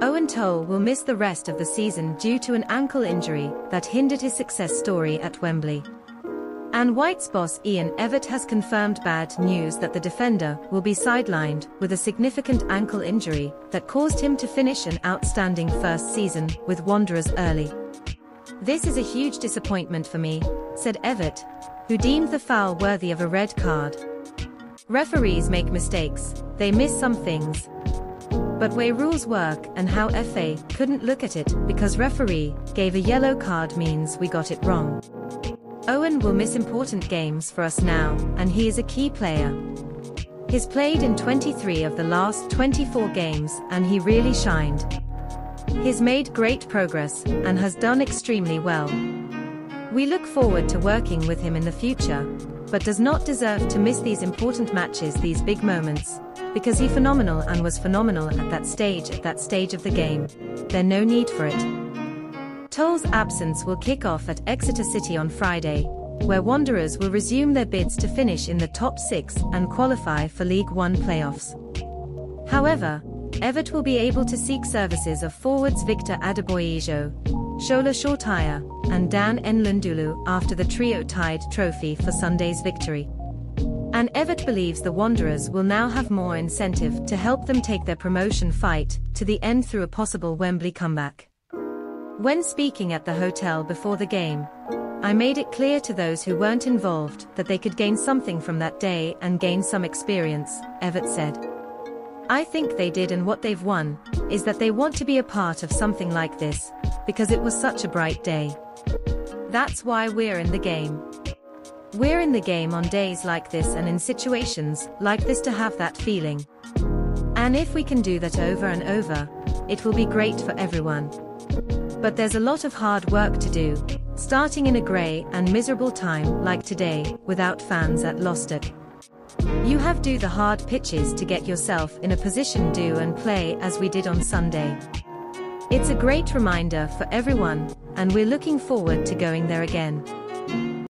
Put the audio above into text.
Eoin Toal will miss the rest of the season due to an ankle injury that hindered his success story at Wembley. And White's boss Ian Evatt has confirmed bad news that the defender will be sidelined with a significant ankle injury that caused him to finish an outstanding first season with Wanderers early. This is a huge disappointment for me, said Evatt, who deemed the foul worthy of a red card. Referees make mistakes, they miss some things. But way rules work and how FA couldn't look at it because referee gave a yellow card means we got it wrong. Eoin will miss important games for us now, and he is a key player. He's played in 23 of the last 24 games, and he really shined. He's made great progress, and has done extremely well. We look forward to working with him in the future, but does not deserve to miss these important matches, these big moments, because he phenomenal and was phenomenal at that stage, at that stage of the game. There no need for it. Toal's absence will kick off at Exeter City on Friday, where Wanderers will resume their bids to finish in the top six and qualify for League One playoffs. However, Evatt will be able to seek services of forwards Victor Adeboyejo, Shola Shoretire, and Dan N'Lundulu after the trio tied trophy for Sunday's victory. And Evatt believes the Wanderers will now have more incentive to help them take their promotion fight to the end through a possible Wembley comeback. When speaking at the hotel before the game, I made it clear to those who weren't involved that they could gain something from that day and gain some experience, Evatt said. I think they did and what they've won, is that they want to be a part of something like this, because it was such a bright day. That's why we're in the game. We're in the game on days like this and in situations like this to have that feeling. And if we can do that over and over, it will be great for everyone. But there's a lot of hard work to do, starting in a grey and miserable time like today, without fans at Lostock. You have to do the hard pitches to get yourself in a position do and play as we did on Sunday. It's a great reminder for everyone, and we're looking forward to going there again.